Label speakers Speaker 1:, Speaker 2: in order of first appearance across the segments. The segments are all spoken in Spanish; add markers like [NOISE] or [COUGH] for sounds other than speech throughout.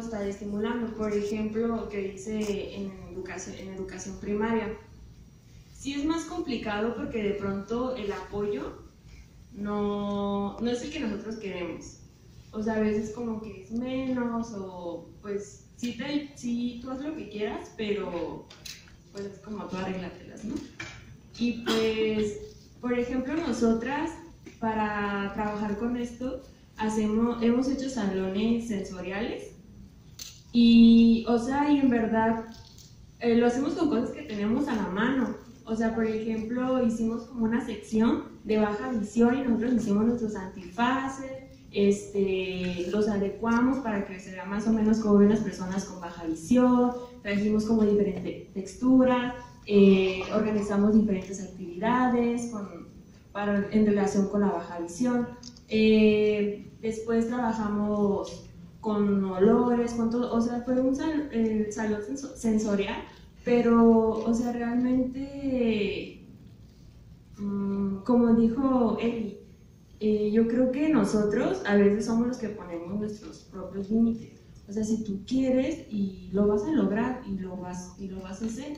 Speaker 1: estar estimulando. Por ejemplo, que dice en educación, en educación primaria. Sí es más complicado porque de pronto el apoyo no, no es el que nosotros queremos. O sea, a veces como que es menos o pues sí, te, sí tú haz lo que quieras, pero pues es como tú arréglatelas, ¿no? Y pues, por ejemplo, nosotras para trabajar con esto hacemos, hemos hecho salones sensoriales y, o sea, y en verdad eh, lo hacemos con cosas que tenemos a la mano. O sea, por ejemplo, hicimos como una sección de baja visión y nosotros hicimos nuestros antifaces, este, los adecuamos para que se vea más o menos como ven las personas con baja visión, trajimos como diferentes texturas, eh, organizamos diferentes actividades con, para, en relación con la baja visión. Eh, después trabajamos con olores, con todo, o sea, fue un salón sensorial, pero, o sea, realmente, mm, como dijo Eli, eh, yo creo que nosotros a veces somos los que ponemos nuestros propios límites. O sea, si tú quieres y lo vas a lograr y lo vas, y lo vas a hacer.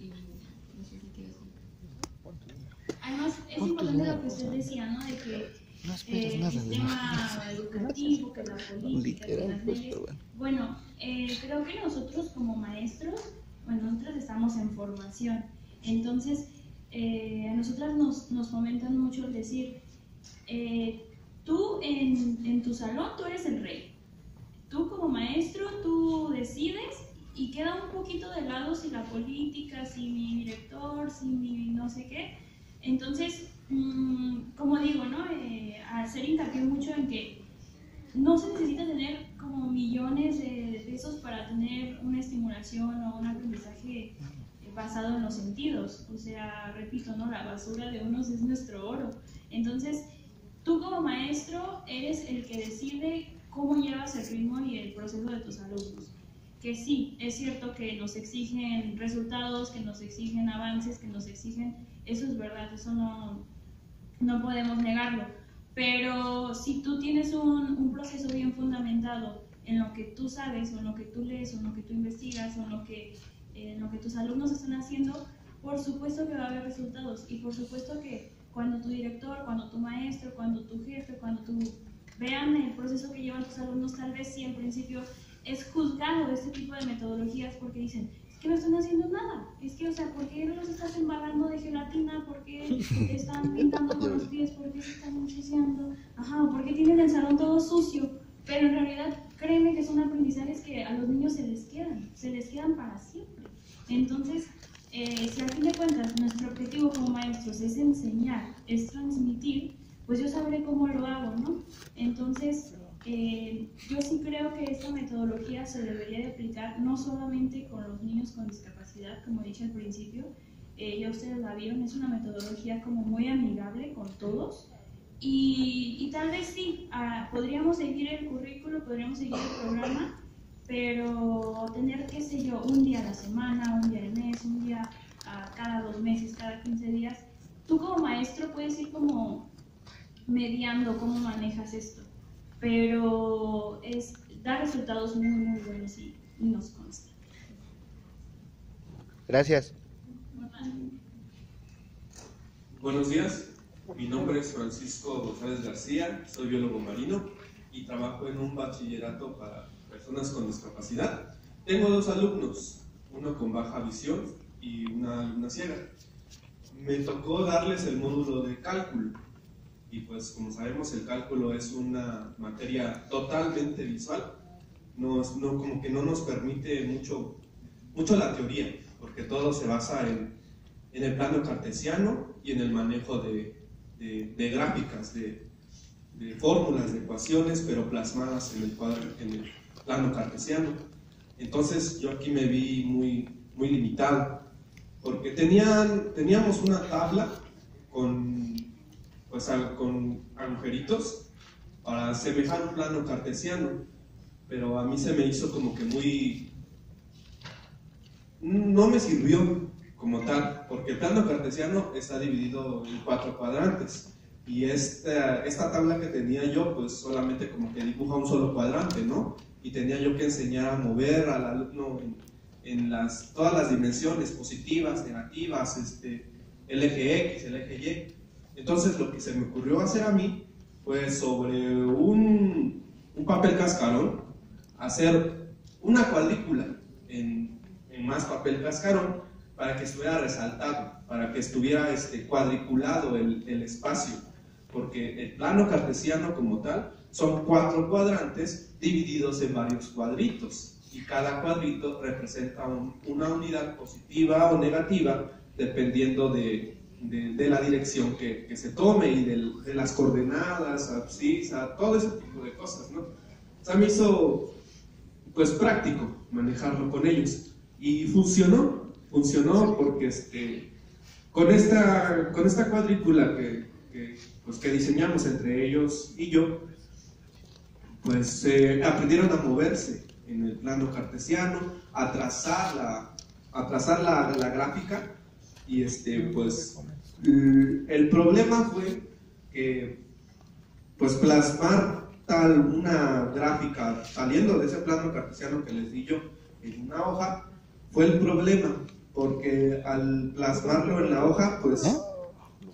Speaker 1: Y no sé
Speaker 2: si quieres Además, es importante lo que usted decía, ¿no? De que no eh, el sistema educativo, que la política, que las leyes. Bueno, eh, creo que nosotros como maestros, bueno, nosotros estamos en formación. Entonces, eh, a nosotras nos, nos fomentan mucho el decir, eh, tú en, en, tu salón, tú eres el rey. Tú como maestro, tú decides y queda un poquito de lado si la política, si mi director, si mi no sé qué. Entonces, mm, como digo, ¿no? Eh, hacer hincapié mucho en que no se necesita tener como millones de pesos para tener una estimulación o un aprendizaje basado en los sentidos. O sea, repito, ¿no? La basura de unos es nuestro oro. Entonces, Tú como maestro eres el que decide cómo llevas el ritmo y el proceso de tus alumnos. Que sí, es cierto que nos exigen resultados, que nos exigen avances, que nos exigen, eso es verdad, eso no, no podemos negarlo. Pero si tú tienes un, un proceso bien fundamentado en lo que tú sabes, o en lo que tú lees, o en lo que tú investigas, o en lo que, en lo que tus alumnos están haciendo, por supuesto que va a haber resultados y por supuesto que cuando tu director, cuando tu maestro, cuando tu jefe, cuando tu vean el proceso que llevan tus alumnos, tal vez sí en principio es juzgado este tipo de metodologías porque dicen, que no están haciendo nada, es que, o sea, ¿por qué los estás embarrando de gelatina? ¿Por qué están [LAUGHS] pintando con los pies? ¿Por qué se están ensuciando? Ajá, ¿por qué tienen el salón todo sucio? Pero en realidad, créeme que son aprendizajes que a los niños se les quedan, se les quedan para siempre. Entonces, eh, si a fin de cuentas nuestro objetivo como maestros es enseñar, es transmitir, pues yo sabré cómo lo hago, ¿no? Entonces, eh, yo sí creo que esta metodología se debería de no solamente con los niños con discapacidad, como dije al principio, eh, ya ustedes la vieron, es una metodología como muy amigable con todos. Y, tal vez sí, ah, podríamos seguir el currículo, podríamos seguir el programa, pero tener, qué sé yo, un día a la semana, un día al mes, un día a cada dos meses, cada 15 días, tú como maestro puedes ir como mediando cómo manejas esto, pero es da resultados muy, muy buenos y, nos consta.
Speaker 3: Gracias.
Speaker 4: Buenos días, mi nombre es Francisco González García, soy biólogo marino y trabajo en un bachillerato para personas con discapacidad. Tengo dos alumnos, uno con baja visión y una alumna ciega. Me tocó darles el módulo de cálculo y pues como sabemos el cálculo es una materia totalmente visual, no, como que no nos permite mucho, mucho la teoría, porque todo se basa en, en el plano cartesiano y en el manejo de, de, gráficas, de, de, fórmulas, de ecuaciones, pero plasmadas en el, cuadro, en el plano cartesiano. Entonces yo aquí me vi muy, muy limitado, porque tenían, teníamos una tabla con, pues, con agujeritos para semejar un plano cartesiano, pero a mí se me hizo como que muy... no me sirvió como tal, porque el plano cartesiano está dividido en cuatro cuadrantes. Y esta, esta tabla que tenía yo, pues solamente como que dibuja un solo cuadrante, ¿no? y tenía yo que enseñar a mover al alumno en, las, todas las dimensiones positivas, negativas, este, el eje X, el eje Y. Entonces lo que se me ocurrió hacer a mí fue sobre un, un papel cascarón, hacer una cuadrícula en, en, más papel cascarón para que estuviera resaltado, para que estuviera este, cuadriculado el, el espacio, porque el plano cartesiano como tal son cuatro cuadrantes divididos en varios cuadritos y cada cuadrito representa una unidad positiva o negativa dependiendo de, de, la dirección que, que, se tome y de, las coordenadas, abscisa, todo ese tipo de cosas, ¿no? O sea, me hizo, pues, práctico manejarlo con ellos. Y funcionó, funcionó porque este, con, esta, con esta cuadrícula que, que, pues, que diseñamos entre ellos y yo, pues eh, aprendieron a moverse en el plano cartesiano, a trazar la, a trazar la, la gráfica y este, pues el problema fue que pues plasmar tal una gráfica saliendo de ese plano cartesiano que les di yo en una hoja fue el problema porque al plasmarlo en la hoja pues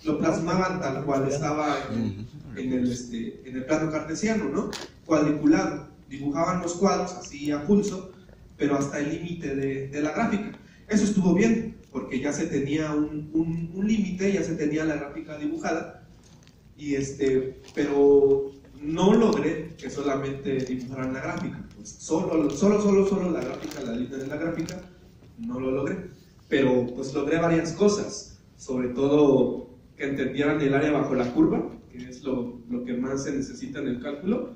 Speaker 4: lo plasmaban tal cual estaba en, el, este, en el plano cartesiano, ¿no? Cuadriculado. Dibujaban los cuadros así a pulso, pero hasta el límite de, de la gráfica. Eso estuvo bien, porque ya se tenía un, un, límite, ya se tenía la gráfica dibujada, y este, pero no logré que solamente dibujaran la gráfica, pues solo, solo, solo, solo la gráfica, la línea de la gráfica, no lo logré, pero pues logré varias cosas, sobre todo que entendieran el área bajo la curva, que es lo, lo que más se necesita en el cálculo,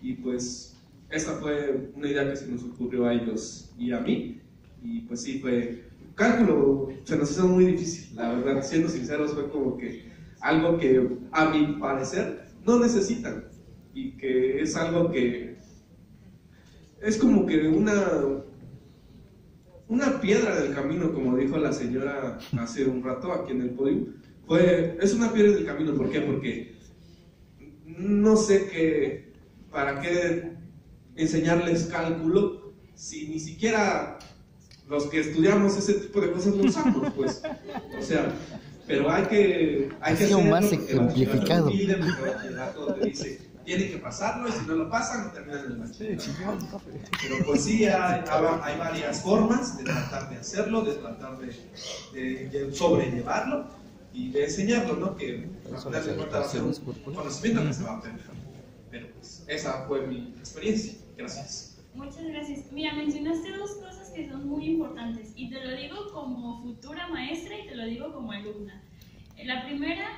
Speaker 4: y pues esa fue una idea que se nos ocurrió a ellos y a mí, y pues sí, fue cálculo. Se nos hizo muy difícil, la verdad, siendo sinceros, fue como que algo que a mi parecer no necesitan y que es algo que es como que una una piedra del camino, como dijo la señora hace un rato aquí en el podio, fue, es una piedra del camino, ¿por qué? Porque no sé qué, para qué enseñarles cálculo si ni siquiera los que estudiamos ese tipo de cosas lo usamos, pues. O sea, pero hay que, hay que
Speaker 3: más ejemplificado.
Speaker 4: te dice, tienen que pasarlo y si no lo pasan, no terminan el bachiller. Pero pues sí, hay, hay, varias formas de tratar de hacerlo, de tratar de, de, sobrellevarlo y de enseñarlo, ¿no? Que a darse cuenta va a ser un conocimiento que se va a aprender. Pero pues esa fue mi experiencia. Gracias.
Speaker 2: Muchas gracias. Mira, mencionaste dos cosas que son muy importantes y te lo digo como futura maestra y te lo digo como alumna. La primera,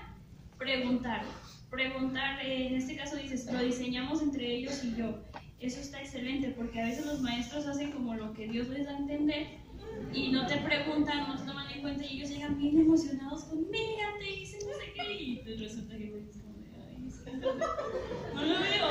Speaker 2: preguntar. Preguntar, en este caso dices, lo diseñamos entre ellos y yo. Eso está excelente porque a veces los maestros hacen como lo que Dios les da a entender y no te preguntan, no te toman en cuenta y ellos llegan bien emocionados con, mira, te hice no sé qué y resulta que [LAUGHS] no lo veo.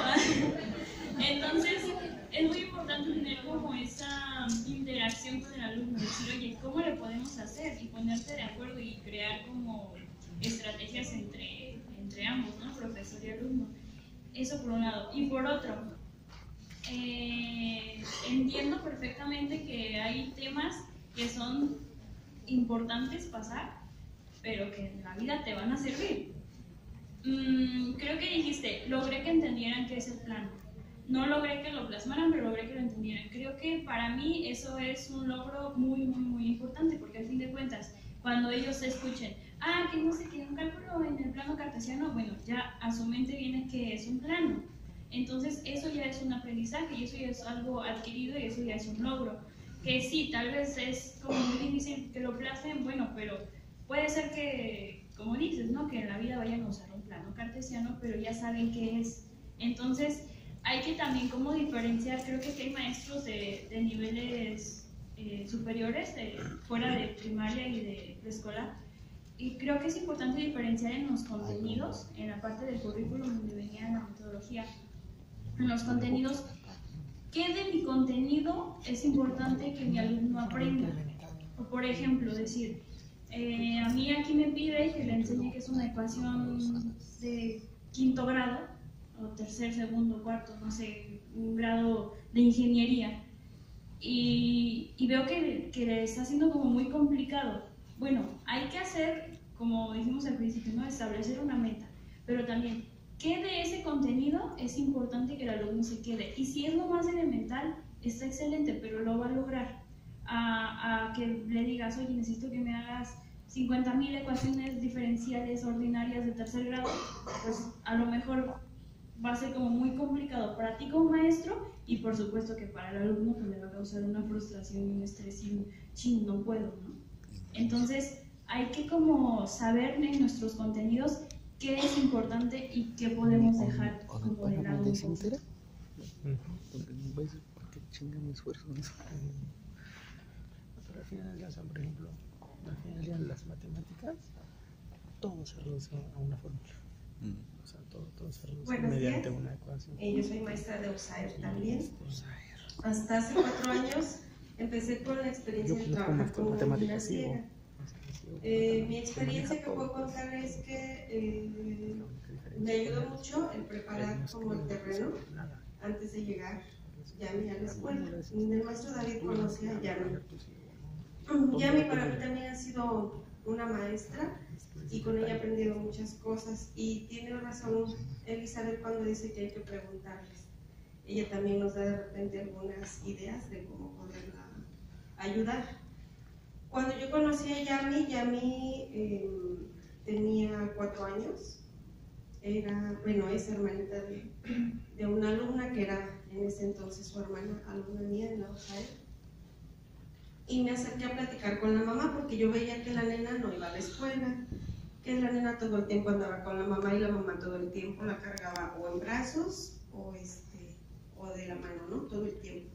Speaker 2: [LAUGHS] Entonces, es muy importante tener como esa interacción con el alumno, decir, oye, ¿cómo le podemos hacer? Y ponerte de acuerdo y crear como estrategias entre, entre ambos, ¿no? Profesor y alumno. Eso por un lado. Y por otro, eh, entiendo perfectamente que hay temas que son importantes pasar, pero que en la vida te van a servir. Mm, creo que dijiste, logré que entendieran qué es el plan no logré que lo plasmaran, pero logré que lo entendieran. Creo que para mí eso es un logro muy, muy, muy importante, porque al fin de cuentas, cuando ellos escuchen, ah, que no sé qué, un cálculo en el plano cartesiano, bueno, ya a su mente viene que es un plano. Entonces, eso ya es un aprendizaje y eso ya es algo adquirido y eso ya es un logro. Que sí, tal vez es como muy difícil que lo plasmen, bueno, pero puede ser que, como dices, ¿no? Que en la vida vayan a usar un plano cartesiano, pero ya saben qué es. Entonces, hay que también como diferenciar, creo que hay maestros de, de niveles eh, superiores, fuera de primaria y de preescolar, y creo que es importante diferenciar en los contenidos, en la parte del currículum donde venía la metodología, en los contenidos, ¿qué de mi contenido es importante que mi alumno aprenda? O por ejemplo, decir, eh, a mí aquí me pide que le enseñe que es una ecuación de quinto grado, o tercer, segundo, cuarto, no sé, un grado de ingeniería y, y veo que, que está haciendo como muy complicado. Bueno, hay que hacer, como dijimos al principio, ¿no? establecer una meta, pero también, ¿qué de ese contenido es importante que el alumno se quede? Y si es lo más elemental, está excelente, pero lo va a lograr. A, que le digas, oye, necesito que me hagas 50.000 ecuaciones diferenciales ordinarias de tercer grado, pues a lo mejor va a ser como muy complicado para ti maestro y por supuesto que para el alumno pues le va a causar una frustración y un estrés y un ching, no puedo, ¿no? Entonces hay que como saber en nuestros contenidos qué es importante y qué podemos dejar como de lado. Porque mi esfuerzo.
Speaker 3: Pero al final ya por ejemplo, al final ya las matemáticas, todo se reduce a una fórmula. Mm. O sea, todo, todo se reduce mediante una ecuación.
Speaker 5: Eh, yo soy maestra de USAER también. Hasta hace cuatro años empecé con la experiencia de trabajar como financiera. Eh, mi experiencia que puedo contar es que eh, me ayudó mucho el preparar como el terreno antes de llegar ya a la escuela. El maestro David conocía a Yami. Yami para mí también ha sido una maestra y con ella he aprendido muchas cosas. Y tiene razón Elizabeth cuando dice que hay que preguntarles. Ella también nos da de repente algunas ideas de cómo poderla ayudar. Cuando yo conocí a Yami, Yami eh, tenía cuatro años. Era, bueno, es hermanita de, de, una alumna que era en ese entonces su hermana, alumna mía en la OJAE. Y me acerqué a platicar con la mamá porque yo veía que la nena no iba a la escuela, que la nena todo el tiempo andaba con la mamá y la mamá todo el tiempo la cargaba o en brazos o, este, de la mano, ¿no? Todo el tiempo.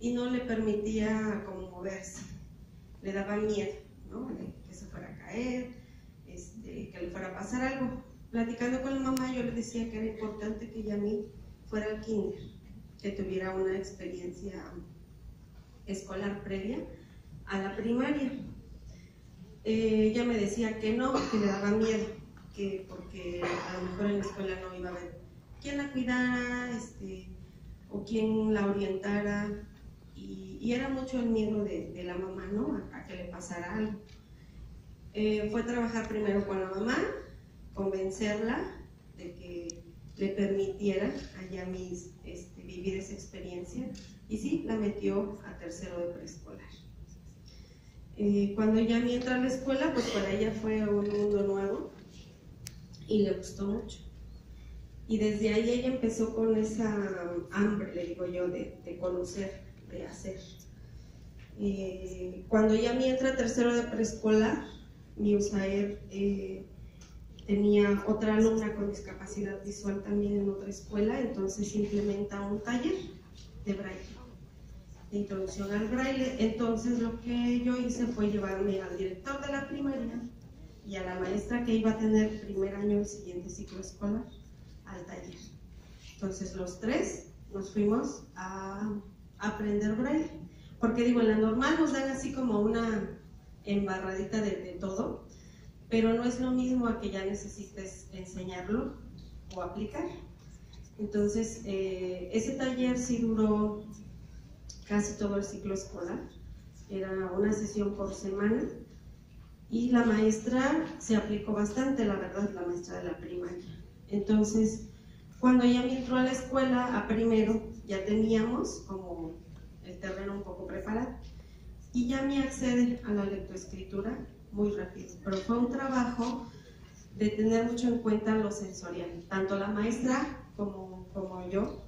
Speaker 5: Y no le permitía como moverse, le daba miedo, ¿no? que se fuera a caer, este, que le fuera a pasar algo. Platicando con la mamá yo le decía que era importante que Yami fuera al kinder, que tuviera una experiencia escolar previa a la primaria eh, ella me decía que no, que le daba miedo, que porque a lo mejor en la escuela no iba a haber quién la cuidara, este, o quién la orientara, y, era mucho el miedo de, la mamá, ¿no? A, que le pasara algo. Eh, fue trabajar primero con la mamá, convencerla de que le permitiera a mis este, vivir esa experiencia, y sí, la metió a tercero de preescolar. Eh, cuando ella entra a la escuela, pues para ella fue un mundo nuevo y le gustó mucho. Y desde ahí ella empezó con esa hambre, le digo yo, de, conocer, de hacer. Eh, cuando ella entra tercero de preescolar, mi USAER eh, tenía otra alumna con discapacidad visual también en otra escuela, entonces implementa un taller de braille introducción al braille. Entonces lo que yo hice fue llevarme al director de la primaria y a la maestra que iba a tener primer año el siguiente ciclo escolar al taller. Entonces los tres nos fuimos a aprender braille. Porque digo, en la normal nos dan así como una embarradita de, todo, pero no es lo mismo a que ya necesites enseñarlo o aplicar. Entonces, eh, ese taller sí duró casi todo el ciclo escolar. Era una sesión por semana y la maestra se aplicó bastante, la verdad, la maestra de la primaria. Entonces, cuando ella entró a la escuela, a primero, ya teníamos como terreno un poco preparado y ya me accede a la lectoescritura muy rápido. Pero fue un trabajo de tener mucho en cuenta lo sensorial, tanto la maestra como, como yo,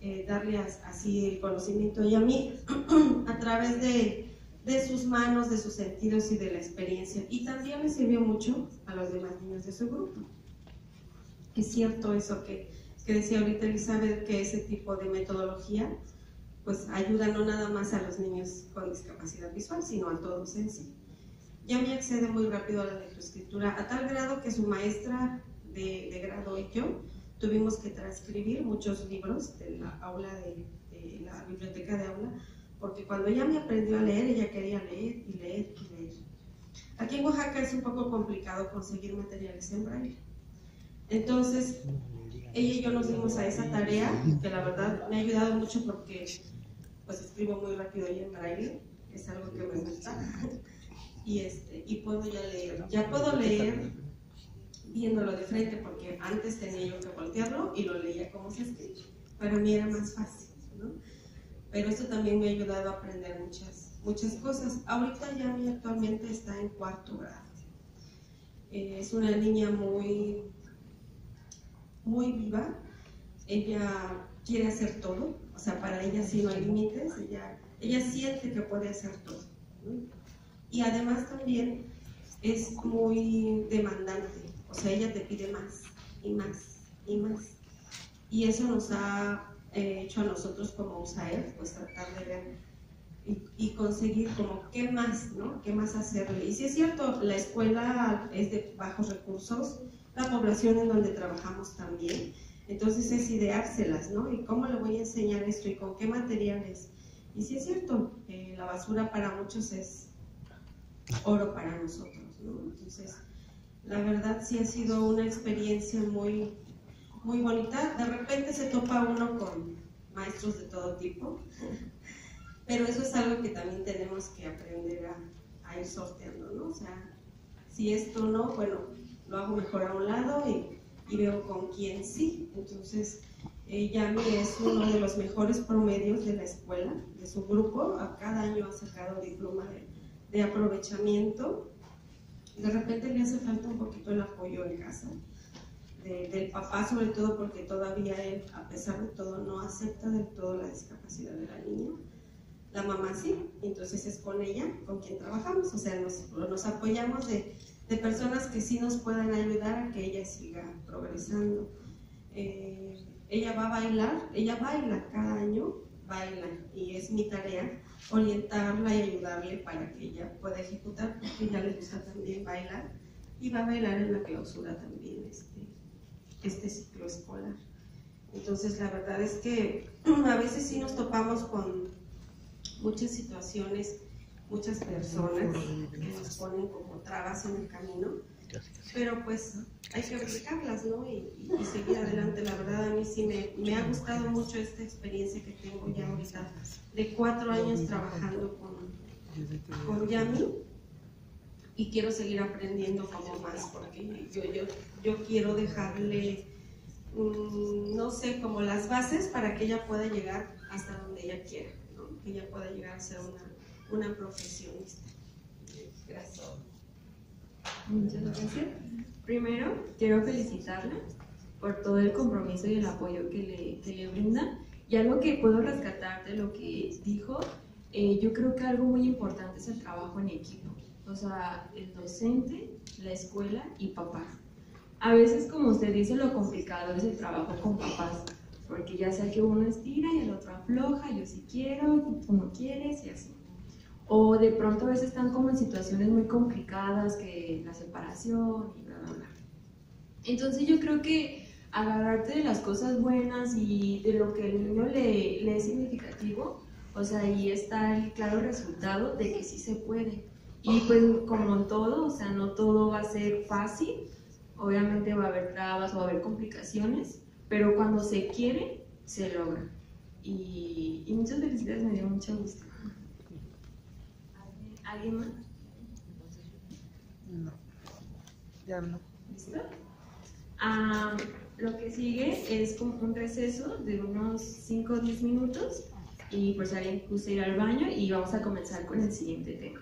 Speaker 5: eh, darle así el conocimiento y a mí [CLEARS THROAT] a través de, de, sus manos, de sus sentidos y de la experiencia. Y también le sirvió mucho a los demás niños de su grupo. Es cierto eso que, que decía ahorita Elizabeth, que ese tipo de metodología pues ayuda no nada más a los niños con discapacidad visual, sino a todos en sí. Ya me accede muy rápido a la lectoescritura, a tal grado que su maestra de, de grado y yo tuvimos que transcribir muchos libros de la aula de, la biblioteca de aula, porque cuando me aprendió a leer, ella quería leer y leer y leer. Aquí en Oaxaca es un poco complicado conseguir materiales en braille. Entonces, ella y yo nos dimos a esa tarea, que la verdad me ha ayudado mucho porque pues escribo muy rápido y en braille, es algo que me gusta. Y, este, y puedo ya leer, ya puedo leer viéndolo de frente porque antes tenía yo que voltearlo y lo leía como se escribe. Para mí era más fácil, ¿no? Pero esto también me ha ayudado a aprender muchas, muchas cosas. Ahorita ya actualmente está en cuarto grado. Eh, es una niña muy, muy viva. Ella quiere hacer todo. O sea, para ella sí no hay límites. Ella, ella siente que puede hacer todo. Y además también es muy demandante. O sea, ella te pide más y más y más. Y eso nos ha eh, hecho a nosotros como USAER, pues tratar de ver y, conseguir como qué más, ¿no? ¿Qué más hacerle? Y si es cierto, la escuela es de bajos recursos, la población en donde trabajamos también, entonces es ideárselas, ¿no? ¿Y cómo le voy a enseñar esto y con qué materiales? Y si es cierto, eh, la basura para muchos es oro para nosotros, ¿no? Entonces, la verdad sí ha sido una experiencia muy muy bonita. De repente se topa uno con maestros de todo tipo, pero eso es algo que también tenemos que aprender a, ir sorteando, ¿no? O sea, si esto no, bueno, lo hago mejor a un lado y, veo con quién sí. Entonces, eh, Yami es uno de los mejores promedios de la escuela, de su grupo. A cada año ha sacado diploma de, de aprovechamiento. De repente le hace falta un poquito el apoyo en casa del papá, sobre todo porque todavía él, a pesar de todo, no acepta del todo la discapacidad de la niña. La mamá sí, entonces es con ella con quien trabajamos, o sea, nos, nos apoyamos de, de, personas que sí nos puedan ayudar a que ella siga progresando. Eh, ella va a bailar, ella baila cada año, baila, y es mi tarea orientarla y ayudarle para que ella pueda ejecutar, porque ella le gusta también bailar, y va a bailar en la clausura también. Este, este ciclo escolar. Entonces, la verdad es que [CLEARS THROAT] a veces sí nos topamos con muchas situaciones, muchas personas que nos ponen como trabas en el camino, pero pues hay que aplicarlas, ¿no? Y, seguir adelante. La verdad, a mí sí me, me, ha gustado mucho esta experiencia que tengo ya ahorita, de cuatro años trabajando con, con Yami y quiero seguir aprendiendo como más, porque yo, yo, yo quiero dejarle, mm, no sé, como las bases para que ella pueda llegar hasta donde ella quiera, que ella pueda llegar a ser una, una profesionista. Gracias.
Speaker 1: Muchas gracias. Primero, quiero felicitarla por todo el compromiso y el apoyo que le, que le brinda. Y algo que puedo rescatar de lo que dijo, eh, yo creo que algo muy importante es el trabajo en equipo o sea, el docente, la escuela y papá. A veces, como usted dice, lo complicado es el trabajo con papás, porque ya sea que uno estira y el otro afloja, yo sí quiero, tú no quieres y así. O de pronto a veces están como en situaciones muy complicadas, que la separación y bla, bla, bla. Entonces yo creo que agarrarte de las cosas buenas y de lo que el niño le, le es significativo, o sea, ahí está el claro resultado de que sí se puede. Y pues como en todo, o sea, no todo va a ser fácil, obviamente va a haber trabas, va a haber complicaciones, pero cuando se quiere, se logra. Y, muchas felicidades, me dio mucho gusto. ¿Alguien más?
Speaker 3: No, ya no.
Speaker 1: ¿Listo? Ah, lo que sigue es como un receso de unos 5 o 10 minutos y por si alguien gusta ir al baño y vamos a comenzar con el siguiente tema.